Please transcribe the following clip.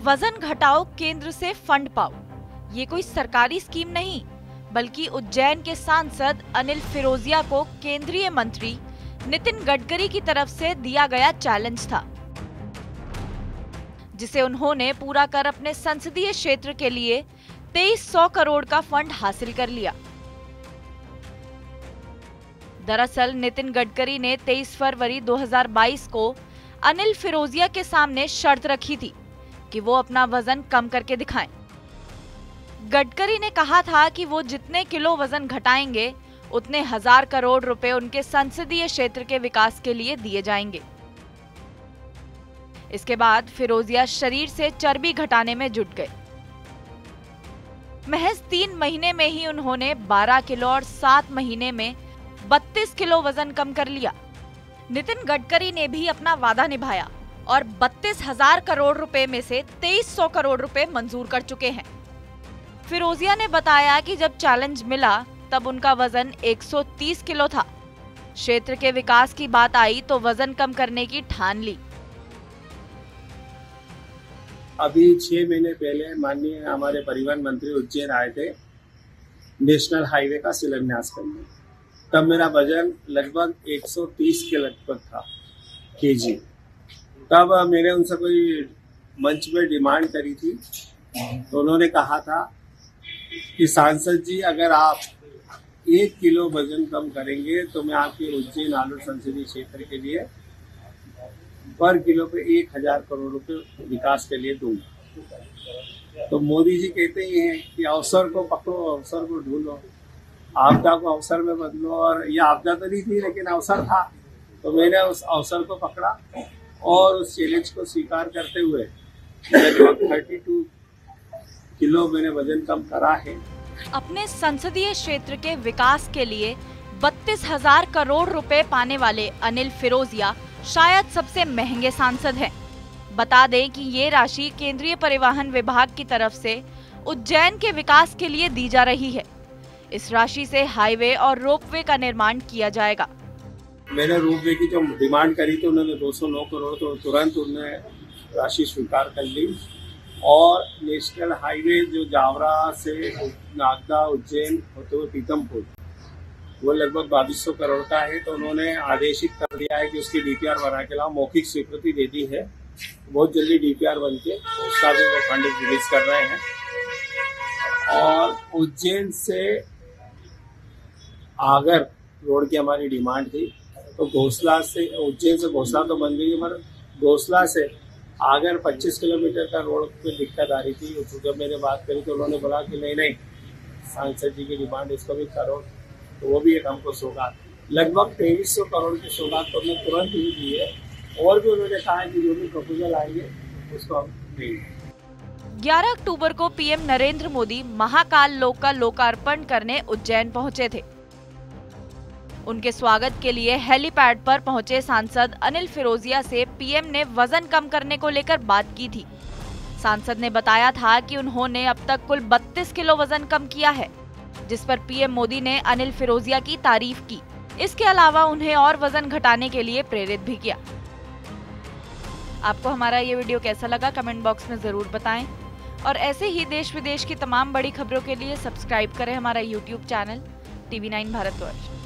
वज़न घटाओ केंद्र से फंड पाओ। ये कोई सरकारी स्कीम नहीं, बल्कि उज्जैन के सांसद अनिल फिरोजिया को केंद्रीय मंत्री नितिन गडकरी की तरफ़ से दिया गया चैलेंज था, जिसे उन्होंने पूरा कर अपने संसदीय क्षेत्र के लिए तेईस सौ करोड़ का फंड हासिल कर लिया। दरअसल नितिन गडकरी ने 23 फरवरी 2022 को अनिल फिरोजिया के सामने शर्त रखी थी। कि वो अपना वज़न कम करके दिखाएँ। गडकरी ने कहा था कि वो जितने किलो वज़न घटाएँगे, उतने हज़ार करोड़ रुपए उनके संसदीय क्षेत्र के विकास के लिए दिए जाएँगे। इसके बाद फिरोजिया शरीर से चर्बी घटाने में जुट गए। महज तीन महीने में ही उन्होंने 12 किलो और सात महीने में 32 किलो वज़न कम कर लिया। नितिन गडकरी ने भी अपना वादा निभाया। और बत्तीस हज़ार करोड़ रुपए में से 2300 करोड़ रुपए मंजूर कर चुके हैं। फिरोजिया ने बताया कि जब चैलेंज मिला, तब उनका वज़न 130 किलो था। क्षेत्र के विकास की बात आई तो वज़न कम करने की ठान ली। अभी छह महीने पहले माननीय हमारे परिवहन मंत्री उज्जैन आए थे, नेशनल हाईवे का शिलान्यास करने। तब मेरा वज़न लगभग 130 के लगभग था के जी तब मैंने उनसे कोई मंच में डिमांड करी थी। तो उन्होंने कहा था कि सांसद जी, अगर आप एक किलो वज़न कम करेंगे तो मैं आपके उज्जैन आलू संसदीय क्षेत्र के लिए पर किलो पे एक हज़ार करोड़ रुपए विकास के लिए दूँगा। तो मोदी जी कहते ही हैं कि अवसर को पकड़ो, अवसर को ढूंढो। आपदा को अवसर में बदलो और ये आपदा तो नहीं थी, लेकिन अवसर था। तो मैंने उस अवसर को पकड़ा। और उस चैलेंज को स्वीकार करते हुए थर्टी टू किलो मैंने वज़न कम करा है। अपने संसदीय क्षेत्र के विकास के लिए बत्तीस हज़ार करोड़ रुपए पाने वाले अनिल फिरोजिया शायद सबसे महँगे सांसद हैं। बता दें कि ये राशि केंद्रीय परिवहन विभाग की तरफ़ से उज्जैन के विकास के लिए दी जा रही है। इस राशि से हाईवे और रोपवे का निर्माण किया जाएगा। मैंने रोपवे की जो डिमांड करी थी उन्होंने 209 करोड़ तो तुरंत उन्होंने राशि स्वीकार कर ली। और नेशनल हाईवे जो जावरा से नागदा उज्जैन होते हुए पीतमपुर, वो लगभग बाईस सौ करोड़ का है। तो उन्होंने आदेशित कर दिया है कि उसकी डीपीआर बना के अलावा मौखिक स्वीकृति दे दी है। बहुत जल्दी डीपीआर बन के उसका भी वो फंड रिलीज़ कर रहे हैं। और उज्जैन से आगर रोड की हमारी डिमांड थी। तो घोसला से, उज्जैन से घोसला तो बन गई मगर घोसला से आगर 25 किलोमीटर का रोड पे दिक्कत आ रही थी। तो जब मैंने बात करी तो उन्होंने बोला कि नहीं नहीं, सांसद जी की डिमांड इसको भी करो तो वो भी एक हमको सौगात। लगभग तेईस सौ करोड़ की सौगात तो हमने तुरंत ही दी है, और भी उन्होंने कहा कि जो भी प्रपोजल आएँगे, उसको हम देंगे। 11 अक्टूबर को पीएम नरेंद्र मोदी महाकाल लोक का लोकार्पण करने उज्जैन पहुँचे थे। उनके स्वागत के लिए हेलीपैड पर पहुँचे सांसद अनिल फिरोजिया से पीएम ने वज़न कम करने को लेकर बात की थी। सांसद ने बताया था कि उन्होंने अब तक कुल 32 किलो वज़न कम किया है, जिस पर पीएम मोदी ने अनिल फिरोजिया की तारीफ़ की। इसके अलावा उन्हें और वज़न घटाने के लिए प्रेरित भी किया। आपको हमारा ये वीडियो कैसा लगा, कमेंट बॉक्स में ज़रूर बताएँ। और ऐसे ही देश विदेश की तमाम बड़ी खबरों के लिए सब्सक्राइब करें हमारा YouTube channel TV nine Bharatvarsh.